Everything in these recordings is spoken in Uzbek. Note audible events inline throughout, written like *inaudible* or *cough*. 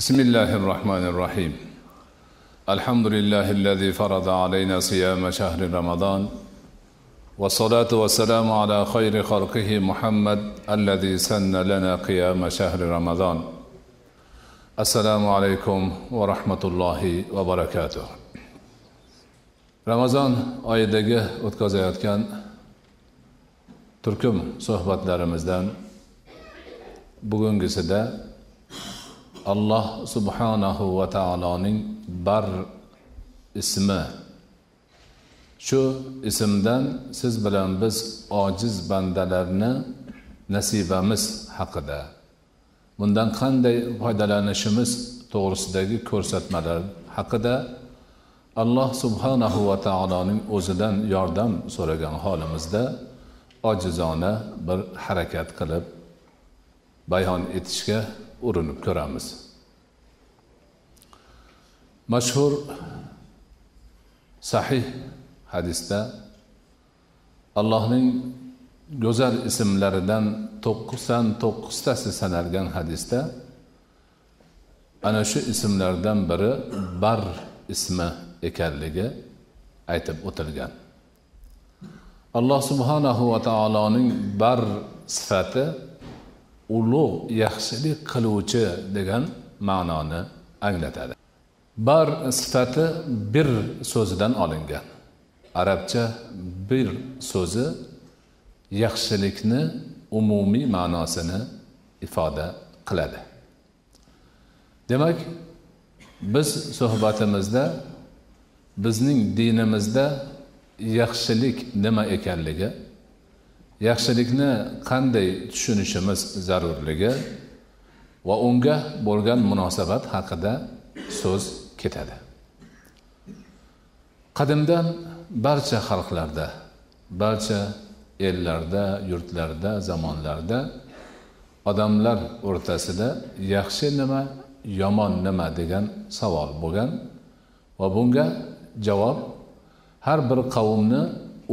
بسم الله الرحمن الرحيم. الحمد لله الذي فرض علينا صيام شهر رمضان والصلاة والسلام على خير خلقه محمد الذي سن لنا قيام شهر رمضان. السلام عليكم ورحمة الله وبركاته. ramazon oyidagi o'tkazayotgan turkum suhbatlarimizdan bugungisida alloh subhanahu va taoloning bar ismi. Shu ismdan siz bilan biz ojiz bandalarni nasibamiz haqida. Bundan qanday foydalanishimiz to'g'risidagi ko'rsatmalar haqida alloh subhanahu va taoloning o'zidan yordam so'ragan holimizda ojizona bir harakat qilib bayon etishga urinib ko'ramiz. Mashhur sahih hadisda allohning go'zal ismlaridan to'qson to'qqiztasi sanalgan hadisda ana shu ismlardan biri bar ismi ekanligi aytib o'tilgan. Alloh subhanahu va taoloning bar sifati ulug' yaxshilik qiluvchi degan ma'noni anglatadi. Bar sifati bir so'zidan olingan. Arabcha bir so'zi yaxshilikni umumiy ma'nosini ifoda qiladi. Demak biz suhbatimizda bizning dinimizda yaxshilik nima ekanligi yaxshilikni qanday tushunishimiz zarurligi va unga bo'lgan munosabat haqida so'z ketadi. Qadimdan barcha xalqlarda barcha ellarda yurtlarda zamonlarda odamlar o'rtasida yaxshi nima yomon nima degan savol bo'lgan va bunga javob har bir qavmni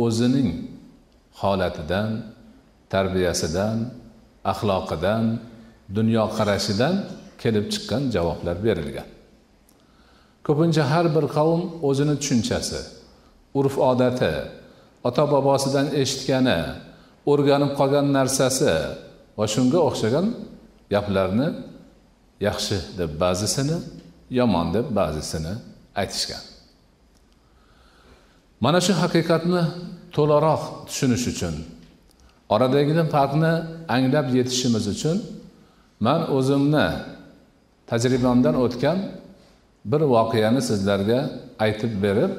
o'zining holatidan tarbiyasidan axloqidan dunyoqarashidan kelib chiqqan javoblar berilgan. Ko'pincha har bir qavm o'zini tushunchasi urf odati ota bobosidan eshitgani o'rganib qolgan narsasi va shunga o'xshagan gaplarni yaxshi deb ba'zisini yomon deb ba'zisini aytishgan. Mana shu haqiqatni to'laroq tushunish uchun oradagi farqni anglab yetishimiz uchun man o'zimni tajribamdan o'tgan bir voqeani sizlarga aytib berib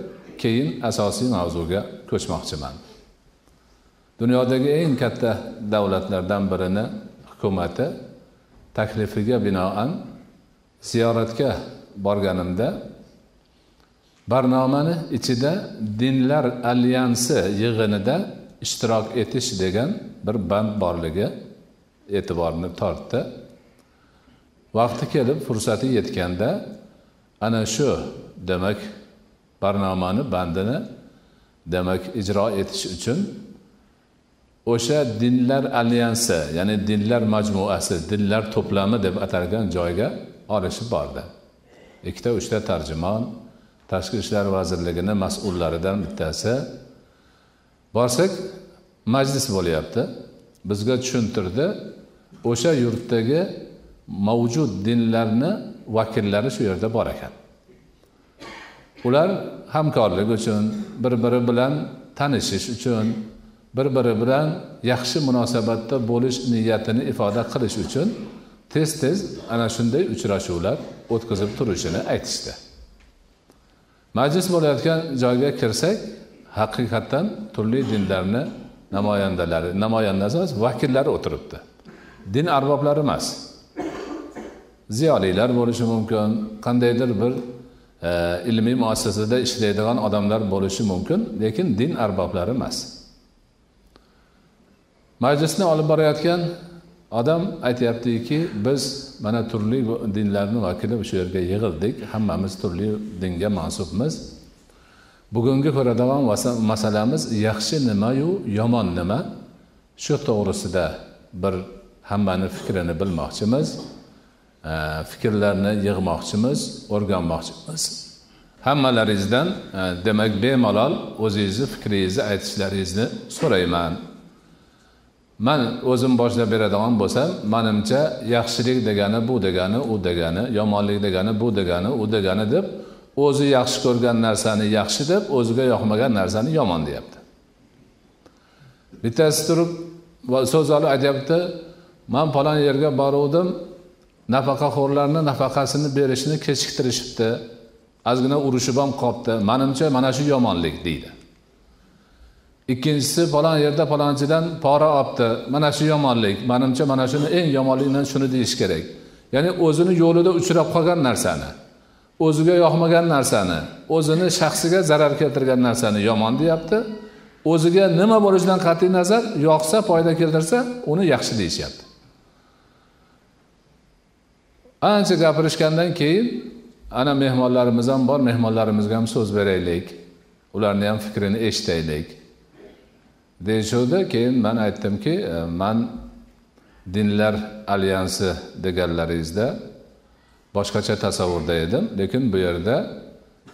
keyin asosiy mavzuga ko'chmoqchiman. Dunyodagi eng katta davlatlardan birini hukumati taklifiga binoan ziyoratga borganimda barnomani ichida dinlar alyansi yig'inida ishtirok etish degan bir band borligi e'tiborni tortdi. Vaqti kelib fursati yetganda ana shu demak barnomani bandini demak ijro etish uchun o'sha dinlar alyansi ya'ni dinlar majmuasi dinlar to'plami deb atalgan joyga olishib bordi. Ikkita uchta tarjimon tashqi ishlar vazirligini mas'ullaridan bittasi. Borsak majlis bo'lyapti. Bizga tushuntirdi o'sha yurtdagi mavjud dinlarni vakillari shu yerda bor ekan. Ular hamkorlik uchun bir biri bilan tanishish uchun bir biri bilan yaxshi munosabatda bo'lish niyatini ifoda qilish uchun tez tez ana shunday uchrashuvlar o'tkazib turishini aytishdi. Majlis bo'layotgan joyga kirsak haqiqatdan turli dinlarni namoyandalari namoyandasi emas vakillari o'tiribdi. Din arboblari emas. Ziyolilar bo'lishi mumkin qandaydir bir e, ilmiy muassasada ishlaydigan odamlar bo'lishi mumkin lekin din arboblari emas. Majlisni olib borayotgan odam aytyaptiki biz mana turli dinlarni vakili o'sha yerga yig'ildik. Hammamiz turli dinga mansubmiz. Bugungi ko'radigan masalamiz yaxshi nimayu yomon nima? Shu to'g'risida bir hammani fikrini bilmoqchimiz e, fikrlarni yig'moqchimiz o'rganmoqchimiz. Hammalaringizdan e, demak bemalol o'zingizni fikringizni aytishlaringizni so'rayman. Man o'zim boshlab beradigan bo'lsam manimcha yaxshilik degani bu degani u degani yomonlik degani bu degani u degani deb o'zi yaxshi ko'rgan narsani yaxshi deb o'ziga yoqmagan narsani yomon deyapti. Bittasi turib so'z olib aytyapti man falon yerga boruvdim nafaqaxo'rlarni nafaqasini berishni kechiktirishibdi ozgina urushib ham qolibdi manimcha mana shu yomonlik deydi. Ikkinchisi falon yerda falonchidan pora olibdi mana shu yomonlik manimcha mana shuni eng yomonlikdan shuni deyish kerak ya'ni o'zini yo'lida uchrab qolgan narsani o'ziga yoqmagan narsani o'zini shaxsiga zarar keltirgan narsani yomon deyapti o'ziga nima bo'lishidan qat'iy nazar yoqsa foyda keltirsa uni yaxshi deyishyapti ancha gapirishgandan keyin ana mehmonlarimiz ham bor mehmonlarimizga ham so'z beraylik. Ularni ham fikrini eshitaylik deyishuvdi. Keyin man aytdimki e, man dinlar alyansi deganlaringizda boshqacha tasavvurda edim. Lekin bu yerda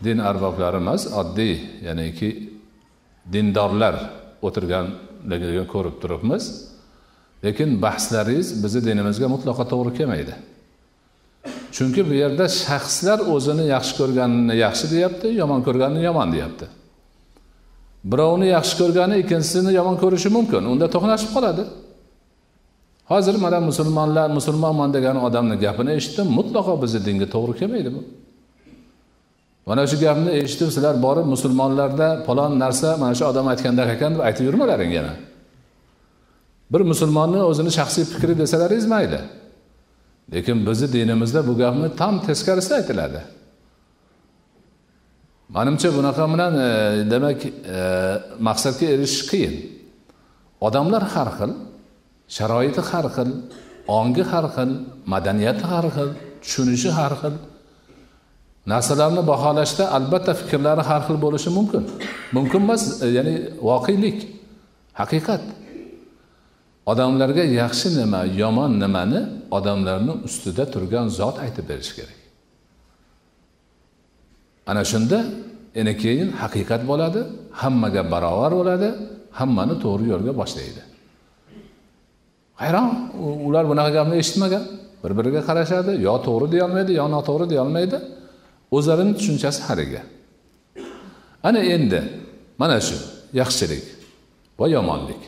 din arboblari emas oddiy ya'niki dindorlar o'tirganligini ko'rib turibmiz. Lekin bahslaringiz bizni dinimizga mutlaqo to'g'ri kelmaydi. Chunki bu yerda shaxslar o'zini yaxshi ko'rganini yaxshi deyapti yomon ko'rganini yomon deyapti. Birovni yaxshi ko'rgani ikkinchisini yomon ko'rishi mumkin. Unda to'qnashib qoladi. Hozir mana musulmonlar musulmonman degan odamni gapini eshitdim. Mutlaqo bizni dinga to'g'ri kelmaydi bu. Mana shu gapni eshitib sizlar borib musulmonlarda falon narsa mana shu odam aytgandek ekan deb aytib yurmalaring yana. Bir musulmonni o'zini shaxsiy fikri desalaringiz mayli. Lekin bizni dinimizda bu gapni tam teskarisi aytiladi manimcha bunaqa bilan e, demak e, maqsadga erishish qiyin. Odamlar har xil sharoiti har xil ongi har xil madaniyati har xil tushunishi har xil. Narsalarni baholashda albatta fikrlari har xil bo'lishi mumkin. Mumkin emas e, ya'ni voqelik haqiqat. Odamlarga yaxshi nima yomon nimani odamlarni ustida turgan zot aytib berishi kerak. Ana shunda yana keyin haqiqat bo'ladi hammaga barobar bo'ladi hammani to'g'ri yo'lga boshlaydi. Hayron ular bunaqa gapni eshitmagan. Bir biriga qarashadi yo to'g'ri deyolmaydi yo noto'g'ri deyolmaydi. O'zlarini tushunchasi hariga ana endi mana shu yaxshilik va yomonlik.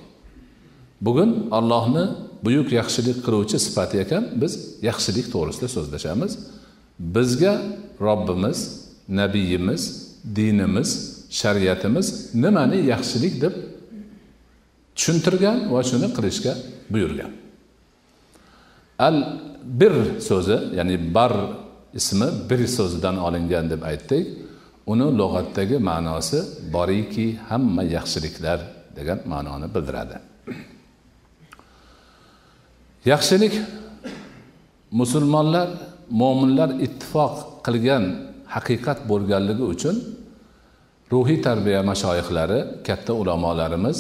Bugun allohni buyuk yaxshilik qiluvchi sifati ekan biz yaxshilik to'g'risida so'zlashamiz. Bizga robbimiz nabiyimiz dinimiz shariatimiz nimani yaxshilik deb tushuntirgan va shuni qilishga buyurgan. Al bir so'zi ya'ni bar ismi bir so'zidan olingan deb aytdik. Uni lug'atdagi ma'nosi boriki hamma yaxshiliklar degan ma'noni bildiradi. Yaxshilik musulmonlar mo'minlar ittifoq qilgan haqiqat bo'lganligi uchun ruhiy tarbiya mashoyihlari katta ulamolarimiz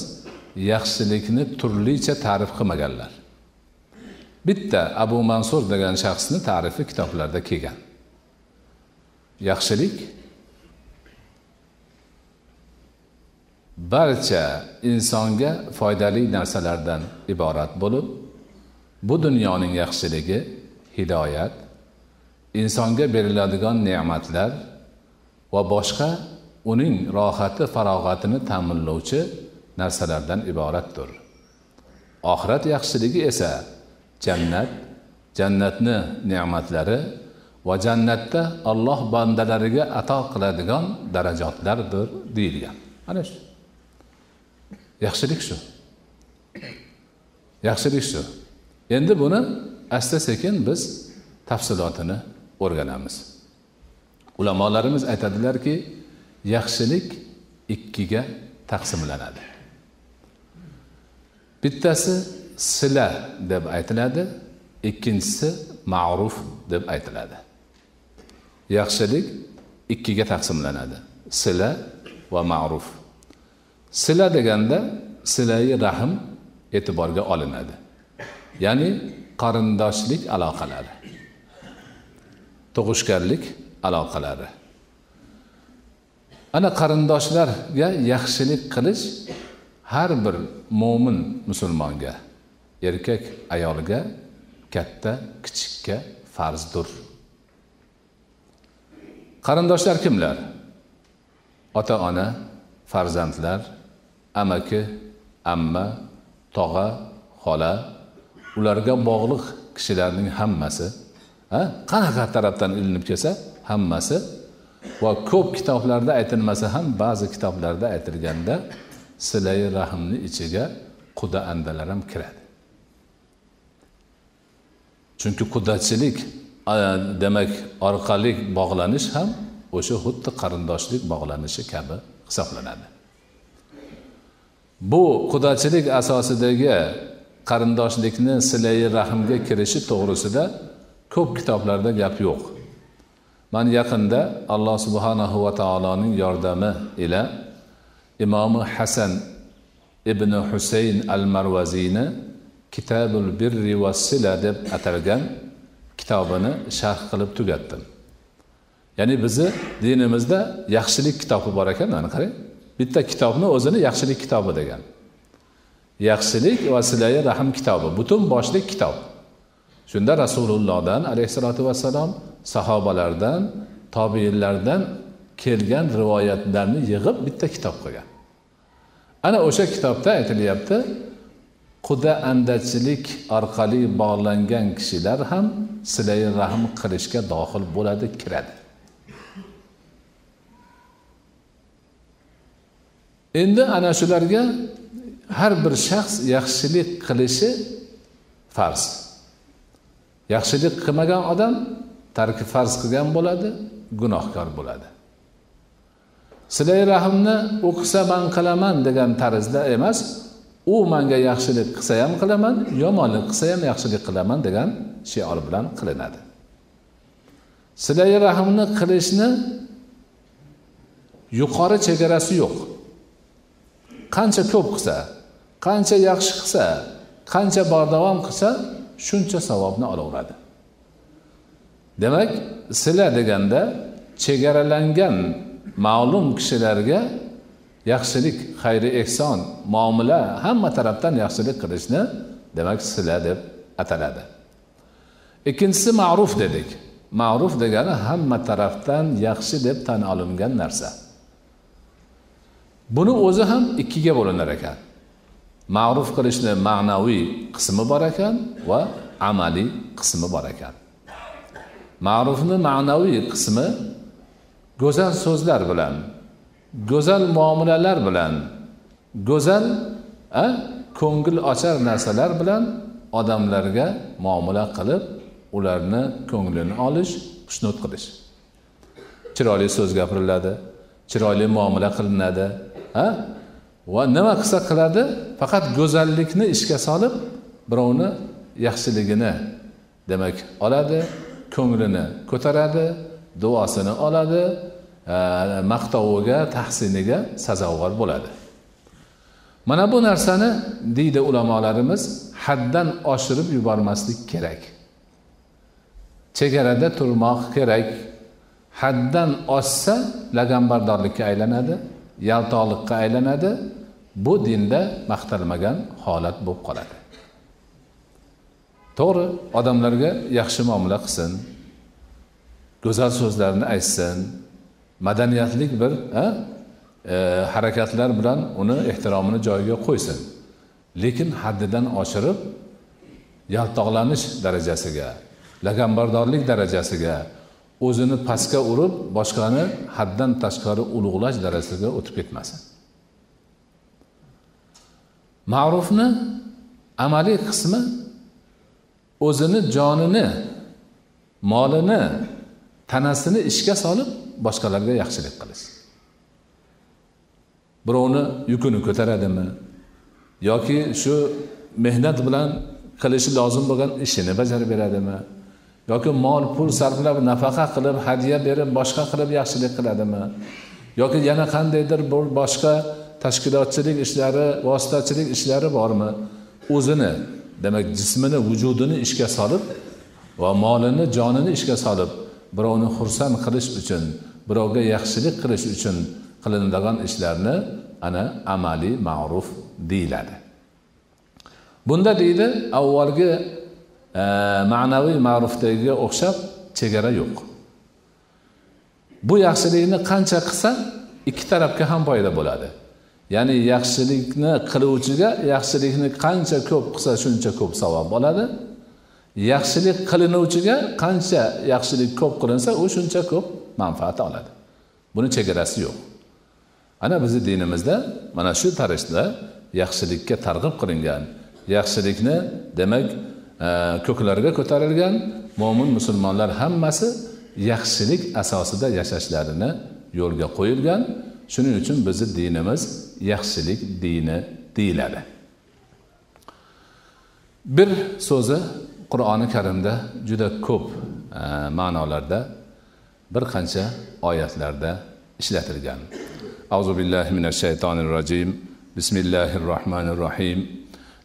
yaxshilikni turlicha ta'rif qilmaganlar. Bitta abu mansur degan shaxsni tarifi kitoblarda kelgan. Yaxshilik barcha insonga foydali narsalardan iborat bo'lib bu dunyoning yaxshiligi hidoyat insonga beriladigan ne'matlar va boshqa uning rohati farog'atini ta'minlovchi narsalardan iboratdir. Oxirat yaxshiligi esa jannat jannatni ne'matlari va jannatda alloh bandalariga ato qiladigan darajotlardir deyilgan. Ana shu. Yaxshilik shu. Yaxshilik shu. Endi buni asta sekin biz tafsilotini o'rganamiz. Ulamolarimiz aytadilarki yaxshilik ikkiga taqsimlanadi. Bittasi sila deb aytiladi ikkinchisi ma'ruf deb aytiladi. Yaxshilik ikkiga taqsimlanadi sila va ma'ruf. Sila deganda silai rahm e'tiborga olinadi ya'ni qarindoshlik aloqalari. Tug'ishganlik aloqalari. Ana qarindoshlarga yaxshilik qilish har bir mo'min musulmonga erkak ayolga katta kichikka farzdir qarindoshlar kimlar? Ota ona farzandlar amaki amma tog'a xola ularga bog'liq kishilarning hammasi qanaqa tarafdan ilinib kelsa hammasi va ko'p kitoblarda aytilmasa ham ba'zi kitoblarda aytilganda silai rahmni ichiga quda andalar ham kiradi. Chunki qudachilik demak orqali bog'lanish ham o'sha xuddi qarindoshlik bog'lanishi kabi hisoblanadi. Bu qudachilik asosidagi qarindoshlikni silai rahmga kirishi to'g'risida ko'p kitoblarda gap yo'q. Man yaqinda alloh subhanahu va taoloning yordami ila imomi hasan ibn husayn al marvaziyni kitabul birri va sila deb atalgan kitobini sharh qilib tugatdim. Ya'ni bizni dinimizda yaxshilik kitobi bor ekan mana qarang. Bitta kitobni o'zini yaxshilik kitobi degan. Yaxshilik va silai rahm kitobi butun boshli kitob. Shunda rasulullohdan alayhissalotu vassalom sahobalardan tobiinlardan kelgan rivoyatlarni yig'ib bitta kitob qilgan ana o'sha kitobda aytilyapti quda andachilik orqali bog'langan kishilar ham silai rahm qilishga dohil bo'ladi kiradi. Endi ana shularga har bir shaxs yaxshilik qilishi farz. Yaxshilik qilmagan odam tarki farz qilgan bo'ladi gunohkor bo'ladi. Silay rahmni u qilsa man qilaman degan tarzda emas u manga yaxshilik qilsa ham qilaman yomonlik qilsa ham yaxshilik qilaman degan shior bilan qilinadi. Silay rahmni qilishni yuqori chegarasi yo'q. Qancha ko'p qilsa qancha yaxshi qilsa qancha bardavom qilsa shuncha savobni olaveradi demak sila deganda chegaralangan ma'lum kishilarga yaxshilik xayri ehson muomala hamma tarafdan yaxshilik qilishni demak sila deb ataladi. Ikkinchisi ma'ruf dedik. Ma'ruf degani hamma tarafdan yaxshi deb tan olingan narsa. Buni o'zi ham ikkiga bo'linar ekan. Ma'ruf qilishni ma'naviy qismi bor ekan va amaliy qismi bor ekan. Ma'rufni ma'naviy qismi go'zal so'zlar bilan go'zal muomalalar bilan go'zal ko'ngil ochar narsalar bilan odamlarga muomala qilib ularni ko'nglini olish xushnud qilish. Chiroyli so'z gapiriladi chiroyli muomala qilinadi ha va nima qilsa qiladi? Faqat go'zallikni ishga solib birovni yaxshiligini demak oladi ko'nglini ko'taradi duosini oladi e, maqtoviga tahsiniga sazovor bo'ladi. Mana bu narsani deydi ulamolarimiz haddan oshirib yubormaslik kerak. Chegarada turmoq kerak. Haddan oshsa laganbardorlikka aylanadi. Yaltoqlikqa aylanadi. Bu dinda maqtalmagan holat bo'lib qoladi. To'g'ri odamlarga yaxshi muomala qilsin go'zal so'zlarni aytsin madaniyatlik bir a, e, harakatlar bilan uni ehtiromini joyiga qo'ysin. Lekin haddidan oshirib yaltoqlanish darajasiga laganbardorlik darajasiga o'zini pastga urib boshqani haddan tashqari ulug'lash darajasiga o'tib ketmasin. Ma'rufni amaliy qismi o'zini jonini molini tanasini ishga solib boshqalarga yaxshilik qilish. Birovni yukini ko'taradimi yoki shu mehnat bilan qilishi lozim bo'lgan ishini bajarib beradimi? Yoki mol pul sarflab nafaqa qilib hadya berib boshqa qilib yaxshilik qiladimi? Yoki yana qandaydir bir boshqa tashkilotchilik ishlari vositachilik ishlari bormi? O'zini demak jismini vujudini ishga solib va molini jonini ishga solib birovni xursand qilish uchun birovga yaxshilik qilish uchun qilinadigan ishlarni ana amaliy ma'ruf deyiladi. Bunda deydi avvalgi ma'naviy ma'rufdagiga o'xshab chegara yo'q. Bu yaxshilikni qancha qilsa ikki tarafga ham foyda bo'ladi. Ya'ni yaxshilikni qiluvchiga yaxshilikni qancha ko'p qilsa shuncha ko'p savob bo'ladi yaxshilik qilinuvchiga qancha yaxshilik ko'p qilinsa u shuncha ko'p manfaat oladi. Buni chegarasi yo'q. Ana bizni dinimizda mana shu tarzda yaxshilikka targ'ib qilingan yaxshilikni demak ko'klarga ko'tarilgan mo'min musulmonlar hammasi yaxshilik asosida yashashlarini yo'lga qo'yilgan. Shuning uchun bizni dinimiz yaxshilik dini deyiladi. Bir so'zi qur'oni karimda juda ko'p e, ma'nolarda bir qancha oyatlarda ishlatilgan. Auzu billahi minash shaytonir rojim. Bismillahir rohmanir rohim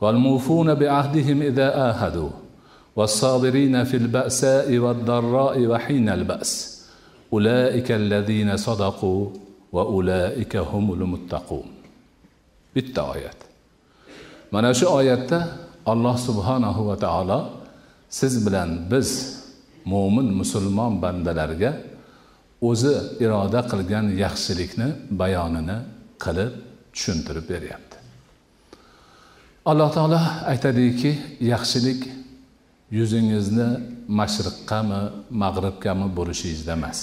والموفون بعهدهم إذا آهدوا والصابرين في البأساء والضراء وحين البأس أولئك الذين صدقوا وأولئك هم المتقون بالتآيات mana shu oyatda alloh subhanahu va taolo siz bilan biz mo'min musulmon bandalarga o'zi iroda qilgan yaxshilikni bayonini qilib tushuntirib beryapti Alloh taolo aytadiki yaxshilik yuzingizni mashriqqami mag'ribgami burishingizda emas.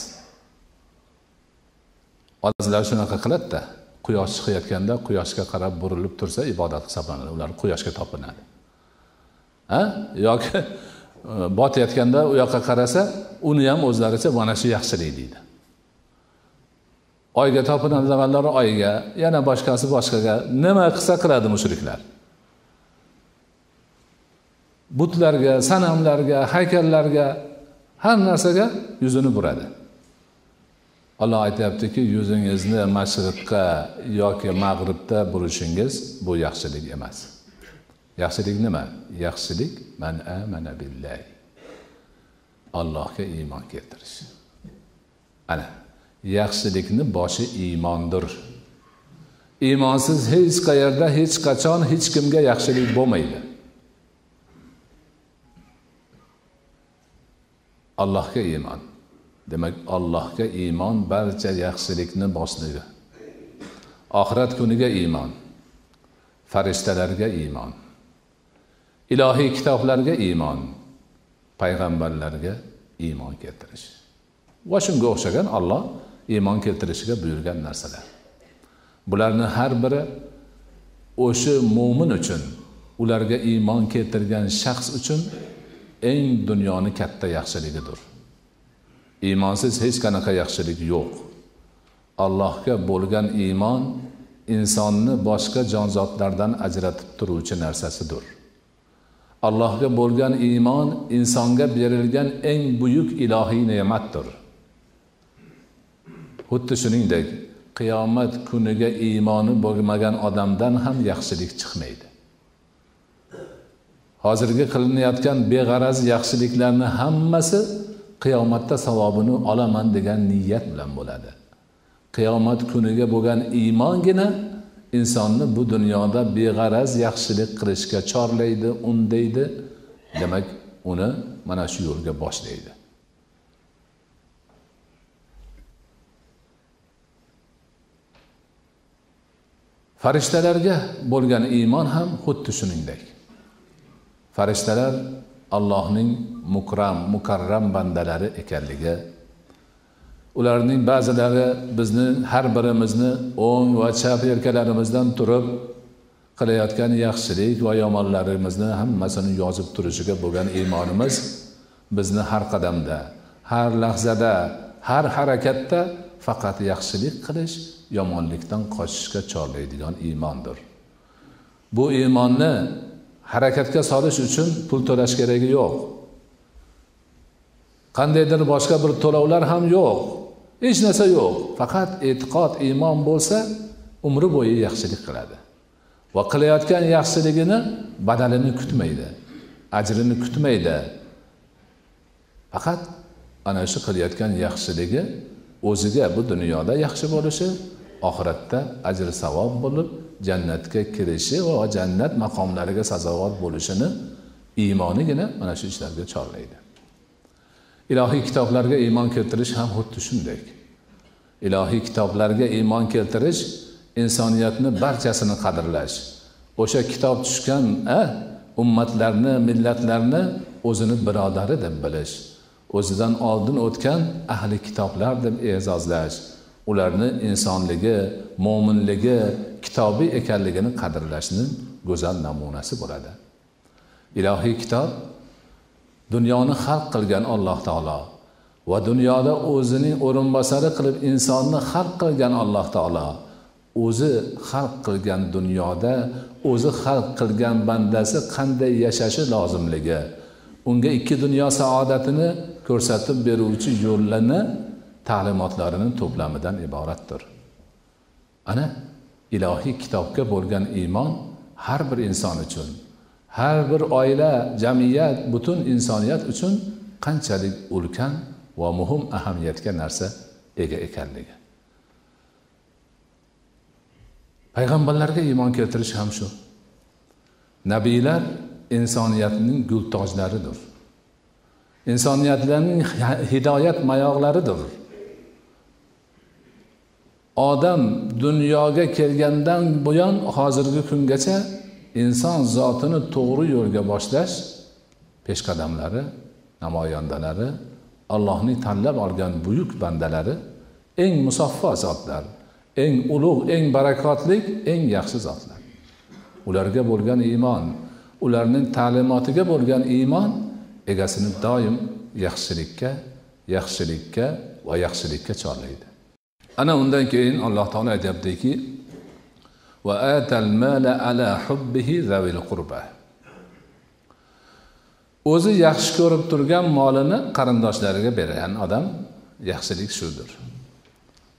Odamlar shunaqa qiladida quyosh chiqayotganda quyoshga qarab burilib tursa ibodat hisoblanadi ular quyoshga topinadi. A yoki e, botayotganda u yoqqa qarasa uni ham o'zlaricha mana shu yaxshilik deydi. Oyga topinadiganlar oyga yana boshqasi boshqaga nima qilsa qiladi mushriklar? Butlarga sanamlarga haykallarga har narsaga yuzini buradi. Alloh aytyaptiki yuzingizni mashriqqa yoki mag'ribda burishingiz bu yaxshilik emas. Yaxshilik nima? Yaxshilik man amana billahi. Allohga iymon keltirish. Ana yaxshilikni boshi iymondir. Iymonsiz hech qayerda hech qachon hech kimga yaxshilik bo'lmaydi. Allohga iymon. Demak allohga iymon barcha yaxshilikni boshligi. Oxirat kuniga iymon. Farishtalarga iymon. Ilohiy kitoblarga iymon. Payg'ambarlarga iymon keltirish. Va shunga o'xshagan olloh iymon keltirishiga buyurgan narsalar. Bularni har biri o'sha mo'min uchun ularga iymon keltirgan shaxs uchun eng dunyoni katta yaxshiligidir. Iymonsiz hech qanaqa yaxshilik yo'q. Allohga bo'lgan iymon insonni boshqa jonzotlardan ajratib turuvchi narsasidir. Allohga bo'lgan iymon insonga berilgan eng buyuk ilohiy ne'matdir. Xuddi shuningdek qiyomat kuniga iymoni bo'lmagan odamdan ham yaxshilik chiqmaydi. Hozirgi qilinayotgan beg'araz yaxshiliklarni hammasi qiyomatda savobini olaman degan niyat bilan bo'ladi. Qiyomat kuniga bo'lgan iymongina insonni bu dunyoda beg'araz yaxshilik qilishga chorlaydi undaydi. Demak uni mana shu yo'lga boshlaydi. Farishtalarga bo'lgan iymon ham xuddi shuningdek. Farishtalar allohning mukram mukarram bandalari ekanligi. Ularning ba'zilari bizni har birimizni o'ng va chap yelkalarimizdan turib qilayotgan yaxshilik va yomonlarimizni hammasini yozib turishiga bo'lgan iymonimiz bizni har qadamda har lahzada har harakatda faqat yaxshilik qilish yomonlikdan qochishga chorlaydigan iymondir. Bu iymonni harakatga solish uchun pul to'lash keragi yo'q. Qandaydir boshqa bir to'lovlar ham yo'q. Hech narsa yo'q. Faqat e'tiqod iymon bo'lsa umri bo'yi yaxshilik qiladi. Va qilayotgan yaxshiligini badalini kutmaydi ajrini kutmaydi. Faqat ana shu qilayotgan yaxshiligi o'ziga bu dunyoda yaxshi bo'lishi oxiratda ajr savob bo'lib jannatga kirishi va jannat maqomlariga sazovor bo'lishini iymonigina mana shu ishlarga chorlaydi. Ilohiy kitoblarga iymon keltirish ham xuddi shunday. Ilohiy kitoblarga iymon keltirish insoniyatni barchasini qadrlash o'sha kitob tushgan a ummatlarni millatlarni o'zini birodari deb bilish o'zidan oldin o'tgan ahli kitoblar deb e'zozlash ularni insonligi mo'minligi kitobiy ekanligini qadrlashni go'zal namunasi bo'ladi. Ilohiy kitob dunyoni xalq qilgan alloh taolo va dunyoda o'zining o'rinbosari qilib insonni xalq qilgan alloh taolo o'zi xalq qilgan dunyoda o'zi xalq qilgan bandasi qanday yashashi lozimligi unga ikki dunyo saodatini ko'rsatib beruvchi yo'llarni ta'limotlarini to'plamidan iboratdir. Ana ilohiy kitobga bo'lgan iymon har bir inson uchun har bir oila jamiyat butun insoniyat uchun qanchalik ulkan va muhim ahamiyatga narsa ega ekanligi. Payg'ambarlarga iymon keltirish ham shu. Nabiylar insoniyatning gultojlaridir. Insoniyatlarning hidoyat mayoqlaridir. Odam dunyoga kelgandan buyon hozirgi kungacha inson zotini to'g'ri yo'lga boshlash peshqadamlari namoyandalari allohning tanlab olgan buyuk bandalari eng musaffo zotlar eng ulug' eng barakotlik eng yaxshi zotlar. Ularga bo'lgan iymon ularning ta'limotiga bo'lgan iymon egasini doim yaxshilikka yaxshilikka va yaxshilikka chorlaydi. Ana undan keyin alloh taolo aytyaptiki va atal mala ala hubbihi zavil qurba. O'zi yaxshi ko'rib turgan molini qarindoshlariga bergan odam yaxshilik shudir.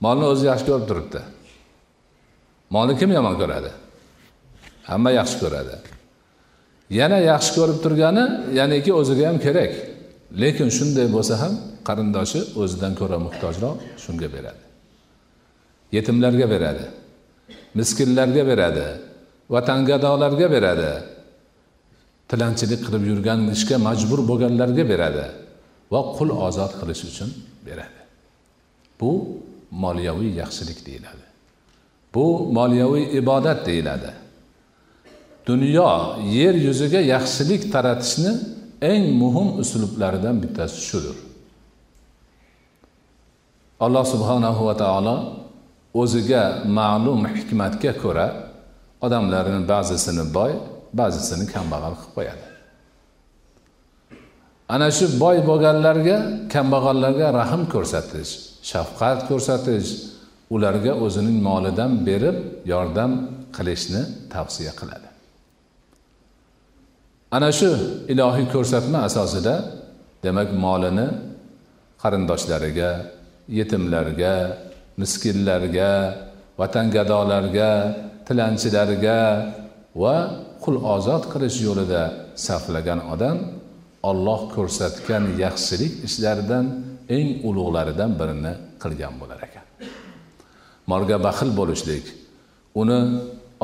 Molni o'zi yaxshi ko'rib turibdi. Molni kim yomon ko'radi? Hamma yaxshi ko'radi. Yana yaxshi ko'rib turgani ya'niki o'ziga ham kerak. Lekin shunday bo'lsa ham qarindoshi o'zidan ko'ra muhtojroq shunga beradi. Yetimlarga beradi miskinlarga beradi vatangadolarga beradi tilanchilik qilib yurgan ishga majbur bo'lganlarga beradi va qul ozod qilish uchun beradi. Bu moliyaviy yaxshilik deyiladi. Bu moliyaviy ibodat deyiladi. Dunyo yer yuziga yaxshilik taratishni eng muhim uslublaridan bittasi shudir. Alloh subhanahu va taolo o'ziga ma'lum hikmatga ko'ra odamlarni ba'zisini boy ba'zisini kambag'al qilib qo'yadi. Ana shu boy bo'lganlarga kambag'allarga rahm ko'rsatish shafqat ko'rsatish ularga o'zining molidan berib yordam qilishni tavsiya qiladi. Ana shu ilohiy ko'rsatma asosida demak molini qarindoshlariga yetimlarga miskinlarga vatangadolarga tilanchilarga va qul ozod qilish yo'lida sarflagan odam olloh ko'rsatgan yaxshilik ishlaridan eng ulug'laridan birini qilgan bo'lar ekan. Molga baxil bo'lishlik uni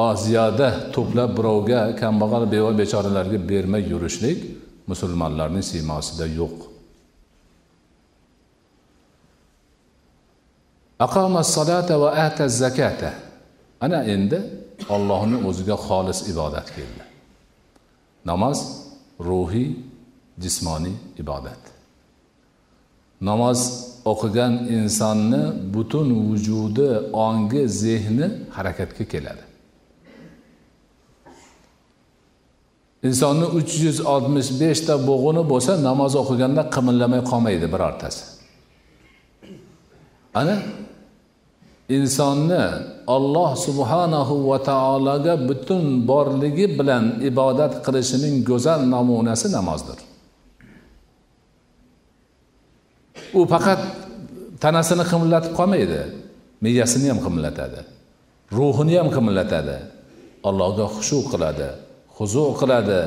oziyoda to'plab birovga kambag'al beva bechoralarga bermay yurishlik musulmonlarning siymosida yo'q. Aqoma solata va ata zakata ana endi ollohni o'ziga xolis ibodat keldi. Namoz ruhiy jismoniy ibodat. Namoz o'qigan insonni butun vujudi ongi zehni harakatga keladi. Insonni uch yuz oltmish beshta bo'g'ini bo'lsa namoz o'qiganda qimirlamay qolmaydi birortasi. Ana insonni olloh subhanahu va taologa butun borligi bilan ibodat qilishining go'zal namunasi namozdir. U faqat tanasini qimillatib qolmaydi miyasini ham qimillatadi ruhini ham qimillatadi allohga xushu qiladi huzu qiladi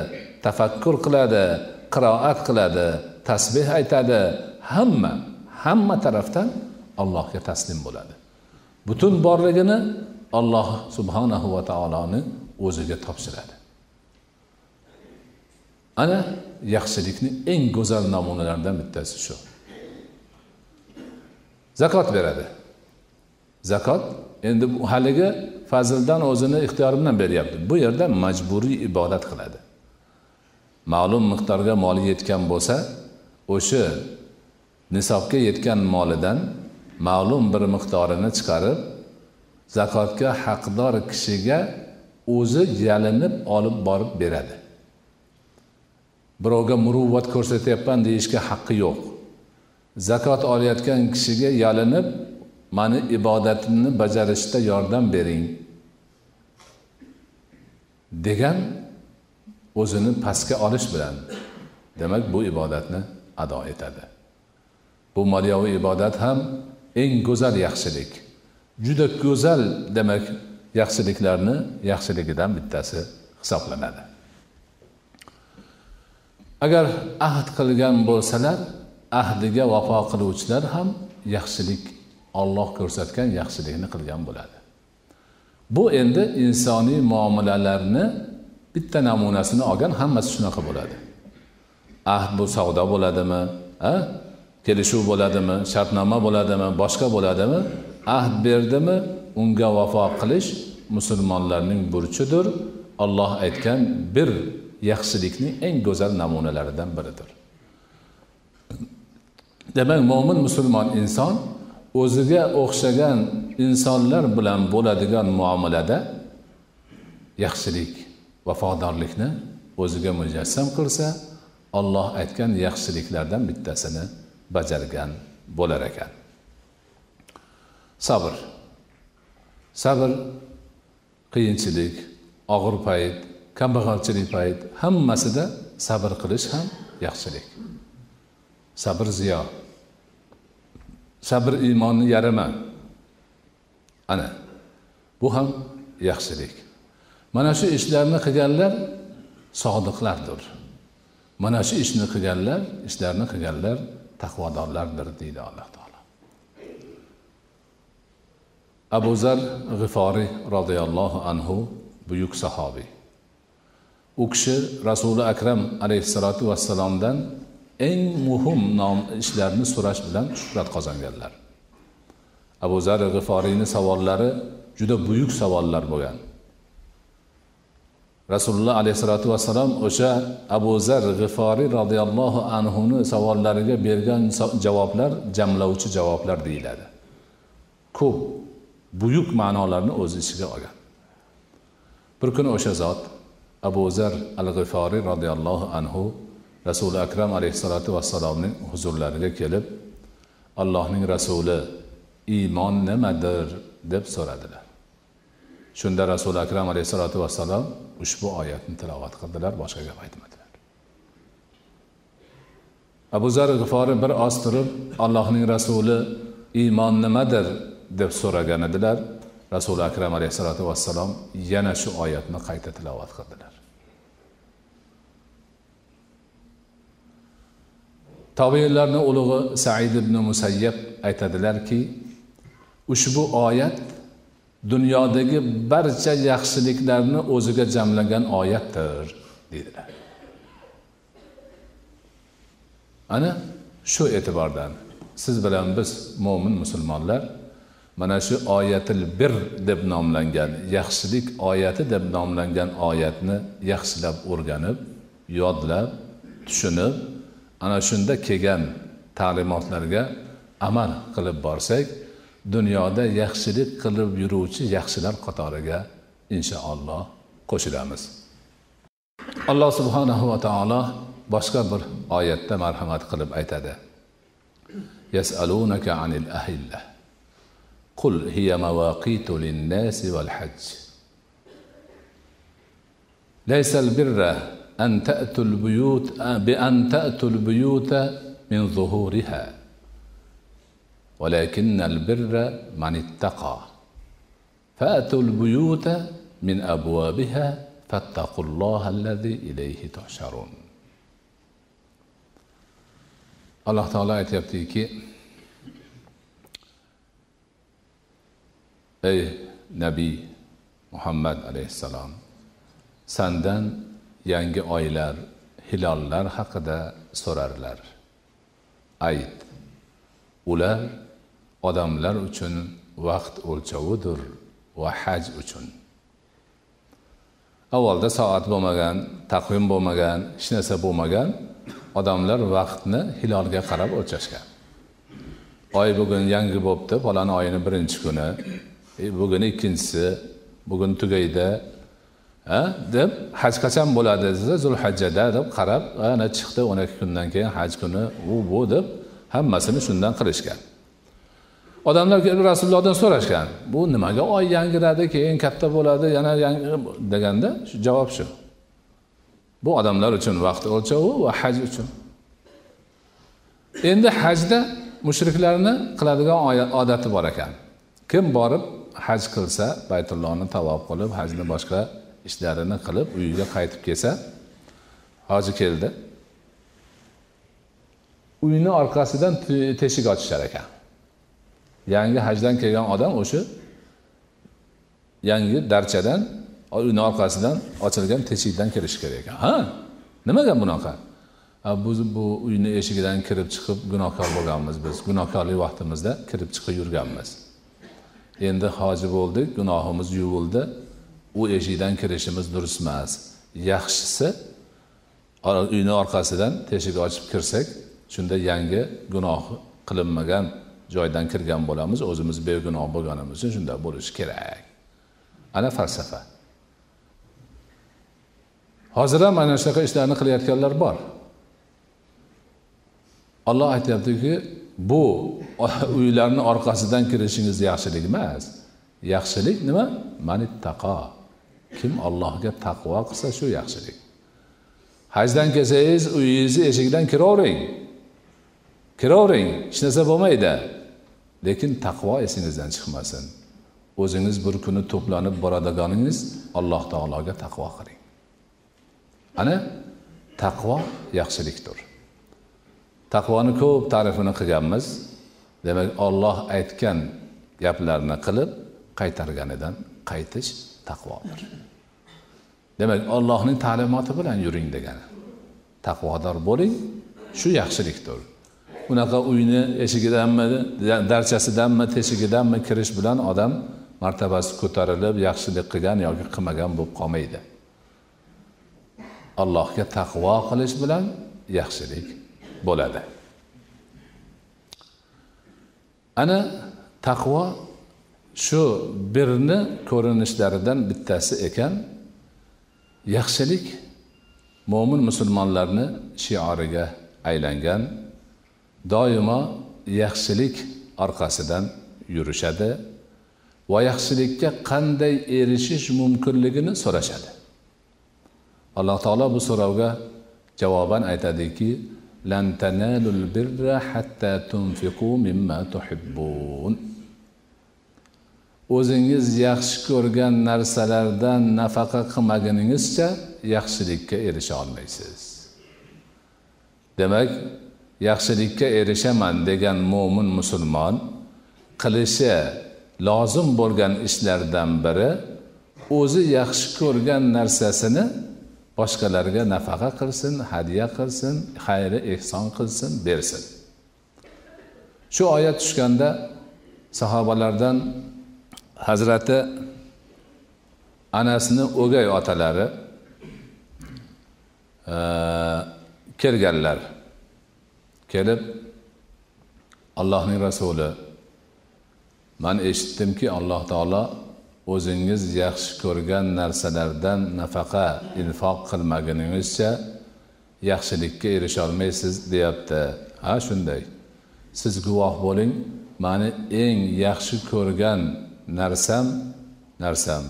tafakkur qiladi qiroat qiladi tasbeh aytadi. Hamma hamma tarafdan allohga taslim bo'ladi. Butun borligini alloh subhanahu va taoloni o'ziga topshiradi. Ana yaxshilikni eng go'zal namunalaridan bittasi shu. Zakot beradi. Zakot endi haligi fazldan o'zini ixtiyori bilan beryapti. Bu yerda majburiy ibodat qiladi. Ma'lum miqdorga moli yetgan bo'lsa o'sha nisobga yetgan molidan ma'lum bir miqdorini chiqarib zakotga haqdor kishiga o'zi yalinib olib borib beradi. Birovga muruvvat ko'rsatyapman deyishga haqqi yo'q. Zakot olayotgan kishiga yalinib mani ibodatimni bajarishda yordam bering degan o'zini pastga olish bilan demak bu ibodatni ado etadi. Bu moliyaviy ibodat ham eng go'zal yaxshilik. Juda go'zal demak yaxshiliklarni yaxshiligidan bittasi hisoblanadi. Agar ahd qilgan bo'lsalar ahdiga vafo qiluvchilar ham yaxshilik olloh ko'rsatgan yaxshilikni qilgan bo'ladi. Bu endi insoniy muomalalarni bitta namunasini olgan hammasi shunaqa bo'ladi. Ahd bu savdo bo'ladimi a? Kelishuv bo'ladimi shartnoma bo'ladimi boshqa bo'ladimi? Ahd berdimi? Unga vafo qilish musulmonlarning burchidir. Olloh aytgan bir yaxshilikning eng go'zal namunalaridan biridir. Demak mo'min musulmon inson o'ziga o'xshagan insonlar bilan bo'ladigan muomalada yaxshilik vafodorlikni o'ziga mujassam qilsa olloh aytgan yaxshiliklardan bittasini bajargan bo'lar ekan. Sabr. Sabr qiyinchilik og'ir payt kambag'alchilik payt hammasida sabr qilish ham yaxshilik. Sabr ziyo. Sabr iymonni yarimi ana bu ham yaxshilik. Mana shu ishlarni qilganlar sodiqlardir. Mana shu ishni qilganlar ishlarni qilganlar taqvodorlardir deydi alloh taolo. Abu zar g'iforiy roziyallohu anhu buyuk sahobiy. U kishi rasuli akram alayhissalotu vassalomdan eng muhim nom ishlarni so'rash bilan shuhrat qozonganlar. Abu zar g'iforiyni savollari juda buyuk savollar bo'lgan. Rasululloh alayhissalotu vassalom o'sha abu zar g'iforiy roziyallohu anhuni savollariga bergan javoblar jamlovchi javoblar deyiladi. Ko'p buyuk ma'nolarni o'z ichiga olgan. Bir kuni o'sha zot abu zar al g'iforiy roziyallohu anhu rasuli akram alayhissalotu vassalomning huzurlariga kelib allohning rasuli iymon nimadir deb so'radilar. Shunda rasuli akram alayhissalotu vassalom ushbu oyatni tilovat qildilar boshqa gap aytmadilar. Abu zar g'iforiy bir oz turib allohning rasuli iymon nimadir deb so'ragan edilar. Rasuli akram alayhissalotu vassalom yana shu oyatni qayta tilovat qildilar. Tobiinlarni ulug'i said ibn musayyab aytadilarki ushbu oyat dunyodagi barcha yaxshiliklarni o'ziga jamlagan oyatdir deydilar. Ana shu e'tibordan siz bilan biz mo'min musulmonlar mana shu oyatil bir deb nomlangan yaxshilik oyati deb nomlangan oyatni yaxshilab o'rganib yodlab tushunib ana shunda kelgan ta'limotlarga amal qilib borsak dunyoda yaxshilik qilib yuruvchi yaxshilar qatoriga inshaalloh qo'shilamiz. Alloh subhanahu va taolo boshqa bir oyatda marhamat qilib aytadi. Yasalunaka anil ahilla. Qul hiya mawaqitu linnasi wal hajj. Laysa al birra an ta'tul buyut bi an ta'tul buyuta min zuhuriha. ولكن البر من اتقى فأتوا البيوت من أبوابها فاتقوا الله الذي إليه تحشرون alloh taolo aytyaptiki ey nabiy muhammad alayhissalom sandan yangi oylar hilollar haqida so'rarlar ayt ular odamlar uchun vaqt o'lchovidir va haj uchun. Avvalda soat bo'lmagan taqvim bo'lmagan hech narsa bo'lmagan odamlar vaqtni hilolga qarab o'lchashgan. Oy bugun yangi bo'libdi falon oyini birinchi kuni e, bugun ikkinchisi bugun tugaydi deb haj qachon bo'ladi desa zulhajjada deb qarab ana chiqdi o'n ikki kundan keyin haj kuni u bu deb hammasini shundan qilishgan. Odamlar kelib rasulullohdan so'rashgan. Bu nimaga oy yangiradi keyin katta bo'ladi yana yangi deganda shu javob shu. Bu odamlar uchun vaqt o'lchovi va haj uchun. Endi hajda mushriklarni qiladigan odati bor ekan. Kim borib haj qilsa baytullohni tavob qilib hajni boshqa ishlarini qilib uyiga qaytib kelsa hoji keldi. Uyni orqasidan teshik ochishar ekan. Yangi hajdan kelgan odam o'sha yangi darchadan uyni orqasidan ochilgan teshikdan kirishi kerak ekan. Ha? Nimaga bunaqa? Biz bu uyni eshigidan kirib chiqib gunohkor bo'lganmiz biz. Gunohkorlik vaqtimizda kirib chiqib yurganmiz. Endi hoji bo'ldik gunohimiz yuvildi. U eshikdan kirishimiz durust emas. Yaxshisi uyni orqasidan teshik ochib kirsak shunda yangi gunoh qilinmagan. Joydan kirgan bo'lamiz o'zimiz begunoh bo'lganimiz uchun shunday bo'lishi kerak. Ana falsafa. Hozir ham mana shunaqa ishlarni qilayotganlar bor. Olloh aytyaptiki bu *laughs* uylarni orqasidan kirishingiz yaxshilik emas. Yaxshilik nima? Manittaqo kim ollohga taqvo qilsa shu yaxshilik. Hajdan kelsangiz uyingizni eshigidan kiravering. Kiravering hech narsa bo'lmaydi. Lekin taqvo esingizdan chiqmasin. O'zingiz bir kuni to'planib boradiganingiz alloh taologa taqvo qiling. Ana taqvo yaxshilikdir. Taqvoni ko'p ta'rifini qilganmiz. Demak olloh aytgan gaplarni qilib qaytarganidan qaytish taqvodir. Demak ollohning ta'limoti bilan yuring degani. Taqvodor bo'ling shu yaxshilikdir. Unaqa uyni eshigidanmi darchasidanmi teshigidanmi kirish bilan odam martabasi ko'tarilib yaxshilik qilgan yoki qilmagan bo'lib qolmaydi. Allohga taqvo qilish bilan yaxshilik bo'ladi. Ana taqvo shu birni ko'rinishlaridan bittasi ekan yaxshilik mo'min musulmonlarni shioriga aylangan doimo yaxshilik orqasidan yurishadi va yaxshilikka qanday erishish mumkinligini so'rashadi. Alloh taolo bu so'rovga javoban aytadiki lan tanalul birra hatta tunfiqu mimma tuhibbun. O'zingiz yaxshi ko'rgan narsalardan nafaqa qilmaguningizcha yaxshilikka erisha olmaysiz. Demak yaxshilikka erishaman degan mo'min musulmon qilishi lozim bo'lgan ishlardan biri o'zi yaxshi ko'rgan narsasini boshqalarga nafaqa qilsin hadya qilsin xayri ehson qilsin bersin. Shu oyat tushganda sahobalardan hazrati anasni o'gay otalari kelganlar. Kelib allohning rasuli. Man eshitdimki alloh taolo o'zingiz yaxshi ko'rgan narsalardan nafaqa infoq qilmaguningizcha yaxshilikka erisholmaysiz deyapti. Ha shunday. Siz guvoh bo'ling mani eng yaxshi ko'rgan narsam narsam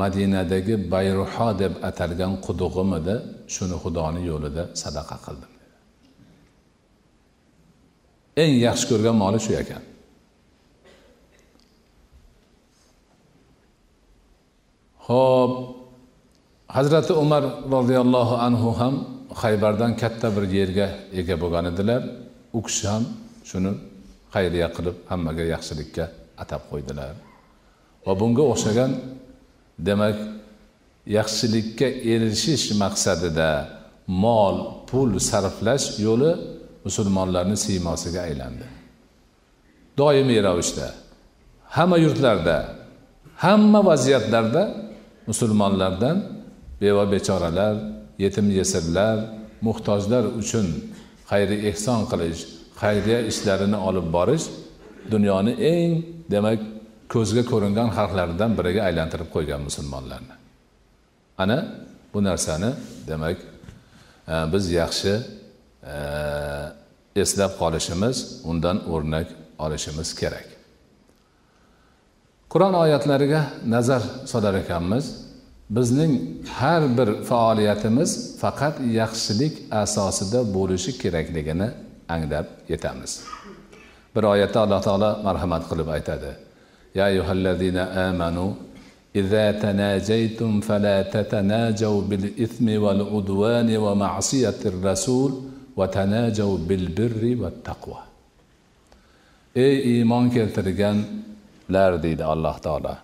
madinadagi bayruho deb atalgan qudug'im edi. Shuni xudoni yo'lida sadaqa qildim. Eng yaxshi ko'rgan moli shu ekan. Ho'p hazrati umar roziyallohu anhu ham haybardan katta bir yerga ega bo'lgan edilar. U kishi ham shuni xayriya qilib hammaga yaxshilikka atab qo'ydilar. Va bunga o'xshagan demak yaxshilikka erishish maqsadida mol pul sarflash yo'li musulmonlarni siymosiga aylandi. Doimiy ravishda hamma yurtlarda hamma vaziyatlarda musulmonlardan beva bechoralar yetim yesirlar muhtojlar uchun xayri ehson qilish xayriya ishlarini olib borish dunyoni eng demak ko'zga ko'ringan xalqlaridan biriga aylantirib qo'ygan musulmonlarni. Ana bu narsani demak e, biz yaxshi eslab qolishimiz undan o'rnak olishimiz kerak qur'on oyatlariga nazar solar ekanmiz bizning har bir faoliyatimiz faqat yaxshilik asosida bo'lishi kerakligini anglab yetamiz bir oyatda alloh taolo marhamat qilib aytadi ya ayyuhallazina amanu إذا تناجيتم فلا تتناجوا بالإثم والعدوان ومعصية الرسول vatanajav bil birri va taqvo ey iymon keltirganlar deydi alloh taolo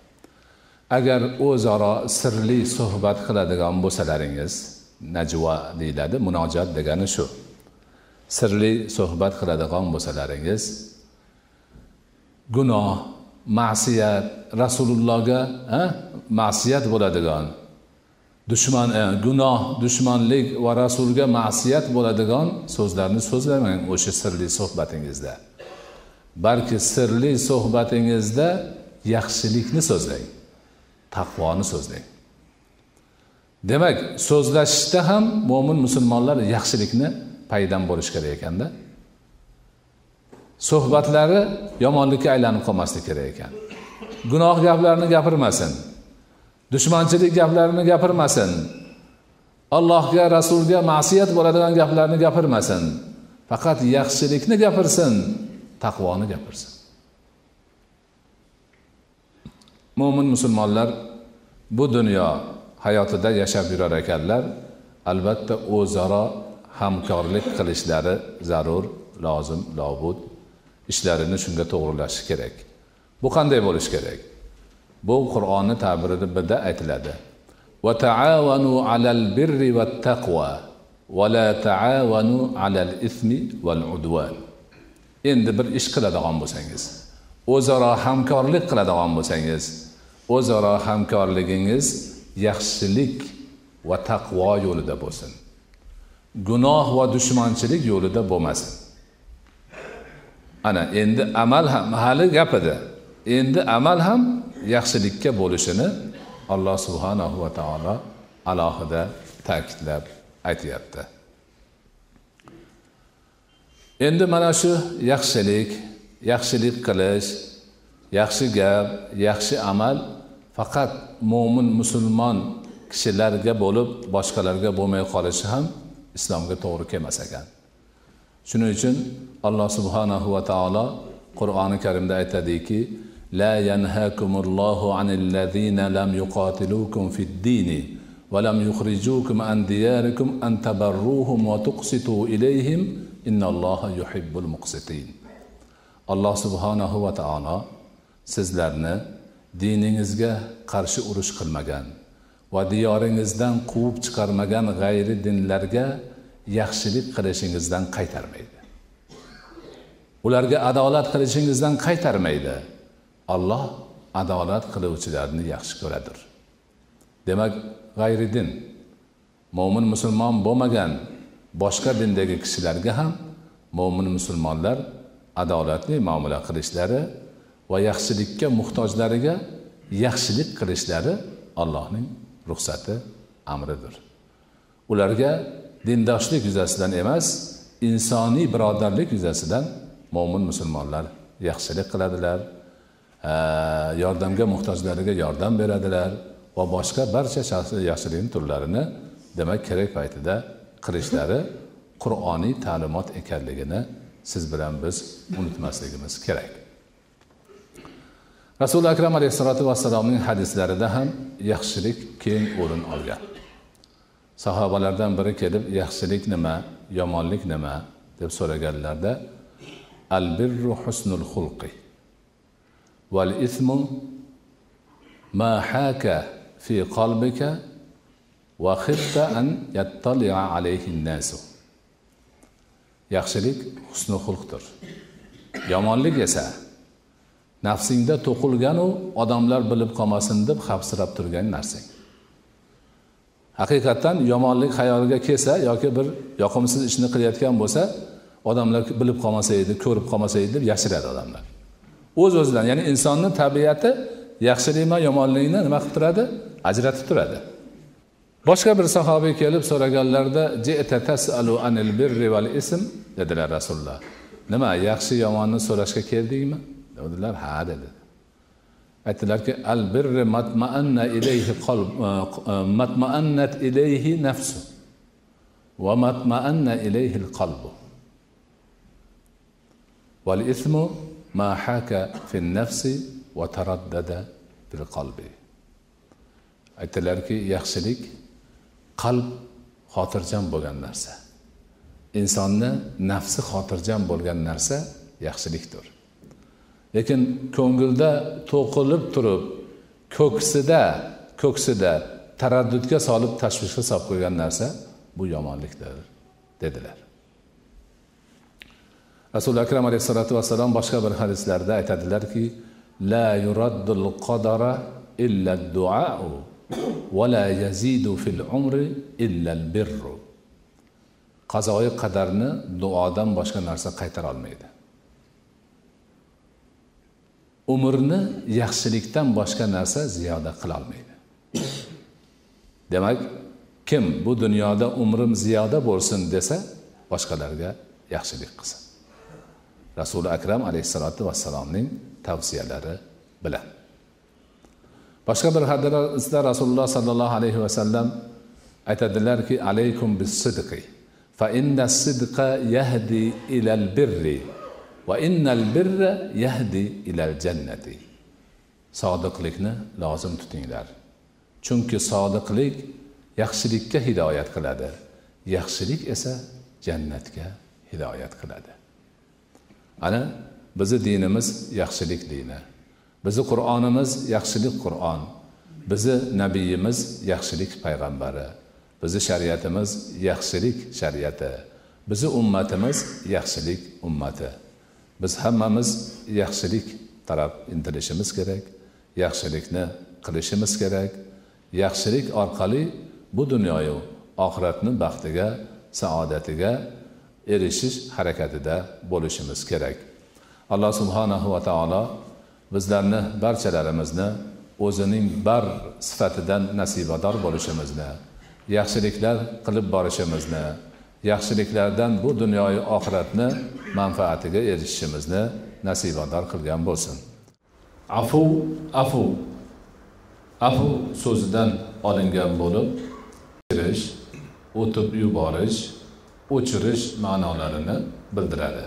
agar o'zaro sirli suhbat qiladigan bo'lsalaringiz najvo deyiladi munojat degani shu. Sirli suhbat qiladigan bo'lsalaringiz gunoh ma'siyat rasulullohga ma'siyat bo'ladigan dushman e, gunoh dushmanlik va rasulga ma'siyat bo'ladigan so'zlarni so'zlamang o'sha sirli suhbatingizda. Balki sirli suhbatingizda yaxshilikni so'zlang taqvoni so'zlang. Demak so'zlashishda ham mo'min musulmonlar yaxshilikni paydan bo'lishi kerak ekanda. Suhbatlari yomonlikka aylanib qolmasligi kerak ekan. Gunoh gaplarni gapirmasin. Dushmanchilik gaplarini gapirmasin. Allohga rasulga ma'siyat bo'ladigan gaplarni gapirmasin. Faqat yaxshilikni gapirsin taqvoni gapirsin. Mo'min musulmonlar bu dunyo hayotida yashab yurar ekanlar. Albatta o'zaro hamkorlik qilishlari zarur lozim lobud. Ishlarini shunga to'g'rilashi kerak. Bu qanday bo'lishi kerak? Bu qur'onni ta'birida aytiladi. Va taavanu alal birri va taqvo va la taavanu alal ismi val udvan endi bir ish qiladigan bo'lsangiz o'zaro hamkorlik qiladigan bo'lsangiz o'zaro hamkorligingiz yaxshilik va taqvo yo'lida bo'lsin. Gunoh va dushmanchilik yo'lida bo'lmasin. Ana endi amal ham hali gap edi endi amal ham yaxshilikka bo'lishini alloh subhanahu va taolo alohida ta'kidlab aytyapti. Endi mana shu yaxshilik yaxshilik qilish yaxshi gap yaxshi amal faqat mo'min musulmon kishilarga bo'lib boshqalarga bo'lmay qolishi ham islomga to'g'ri kelmas ekan. Shuning uchun alloh subhanahu va taolo qur'oni karimda aytadiki لا ينهاكم الله عن الذين لم يقاتلوكم في الدين ولم يخرجوكم عن دياركم أن تبروهم وتقسطوا إليهم إن الله يحب المقسطين alloh subhanahu va taolo sizlarni diningizga qarshi urush qilmagan va diyoringizdan quvib chiqarmagan g'ayri dinlarga yaxshilik qilishingizdan qaytarmaydi ularga adolat qilishingizdan qaytarmaydi alloh adolat qiluvchilarni yaxshi ko'radir. Demak g'ayridin mo'min musulmon bo'lmagan boshqa dindagi kishilarga ham mo'min musulmonlar adolatli muomala qilishlari va yaxshilikka muhtojlariga yaxshilik qilishlari allohning ruxsati amridir. Ularga dindoshlik yuzasidan emas insoniy birodarlik yuzasidan mo'min musulmonlar yaxshilik qiladilar. Yordamga muhtojlariga yordam beradilar va boshqa barcha yashirin turlarini demak kerak paytida qilishlari qur'oniy ta'limot ekanligini siz bilan biz unutmasligimiz kerak. Rasuli akram alayhissalotu vassalomning hadislarida ham yaxshilik keng o'rin olgan. Sahobalardan biri kelib yaxshilik nima? Yomonlik nima? deb so'raganlarida al birru husnul xulqi. Val ismu ma haka fi qalbika va xifta an yattalia alayhi nasu yaxshilik husni xulqdir. Yomonlik esa nafsingda to'qilganu odamlar bilib qolmasin deb xavfsirab turgan narsang haqiqatdan yomonlik xayoliga kelsa yoki bir yoqimsiz ishni qilayotgan bo'lsa odamlar bilib qolmasa edi ko'rib qolmasa edi deb yashiradi odamlar. O'z o'zidan ya'ni insonni tabiati yaxshilikmi yomonlikni nima qilib turadi? Ajratib turadi. Boshqa bir sahobiy kelib so'raganlarida anil birri val ism dedilar rasululloh. Nima yaxshi yomonni so'rashga keldingmi? Dedilar ha dedi. Aytdilarki al birri matmaanna ilayhi qalb e, e, matmaannat ilayhi nafsu va matmaanna ilayhi qalbu. Val ismu ma haka fi nafsi va taraddada fil qalbi. Aytdilarki yaxshilik qalb xotirjam bo'lgan narsa. Insonni nafsi xotirjam bo'lgan narsa yaxshilikdir. Lekin ko'ngilda to'qilib turib ko'ksida ko'ksida taraddudga solib tashvishga solib qo'ygan narsa bu yomonlikdir dedilar. Rasuli akram alayhissalotu vassalom boshqa bir hadislarda aytadilarki la yuraddul qadara illa duau va la yazidu fil umri illa al birru. Qazoi qadarni duodan boshqa narsa qaytara olmaydi. Umrni yaxshilikdan boshqa narsa ziyoda qilolmaydi demak kim bu dunyoda umrim ziyoda bo'lsin desa boshqalarga yaxshilik qilsin. Rasuli akram alayhissalotu vassalomning tavsiyalari bilan. Boshqa bir hadisda rasululloh sollallohu alayhi vasallam aytadilarki alaykum bis sidqi fa inna sidqa yahdi ilal birri va innal birra yahdi ilal jannati. Sodiqlikni lozim tutinglar. Chunki sodiqlik yaxshilikka hidoyat qiladi yaxshilik esa jannatga hidoyat qiladi. Ana bizni dinimiz yaxshilik dini. Bizni qur'onimiz yaxshilik qur'on. Bizni nabiyimiz yaxshilik payg'ambari. Bizni shariatimiz yaxshilik shariati. Bizni ummatimiz yaxshilik ummati. Biz hammamiz yaxshilik taraf intilishimiz kerak yaxshilikni qilishimiz kerak. Yaxshilik orqali bu dunyoyu oxiratni baxtiga saodatiga erishish harakatida bo'lishimiz kerak. Alloh subhanahu va taolo bizlarni barchalarimizni o'zining bar sifatidan nasibador bo'lishimizni yaxshiliklar qilib borishimizni yaxshiliklardan bu dunyoyu oxiratni manfaatiga erishishimizni nasibador qilgan bo'lsin. Afu afu afu so'zidan olingan bo'lib o'tib yuborish o'chirish ma'nolarini bildiradi.